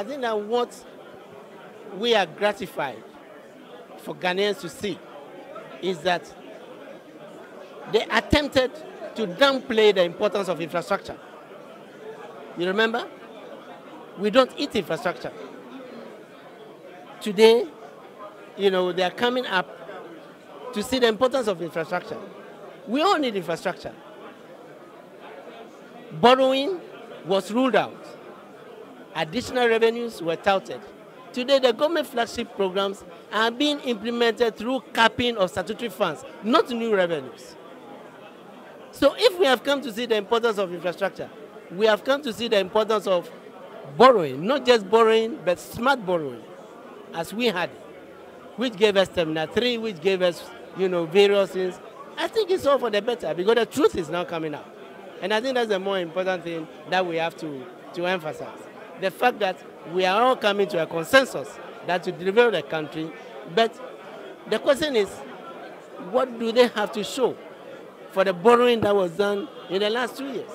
I think that what we are gratified for Ghanaians to see is that they attempted to downplay the importance of infrastructure. You remember? We don't eat infrastructure. Today, you know, they are coming up to see the importance of infrastructure. We all need infrastructure. Borrowing was ruled out. Additional revenues were touted. Today, the government flagship programs are being implemented through capping of statutory funds, not new revenues. So if we have come to see the importance of infrastructure, we have come to see the importance of borrowing, not just borrowing, but smart borrowing, as we had, which gave us Terminal 3, which gave us, you know, various things. I think it's all for the better because the truth is now coming out. And I think that's the more important thing that we have to, to emphasize. The fact that we are all coming to a consensus that to deliver the country, but the question is, what do they have to show for the borrowing that was done in the last two years?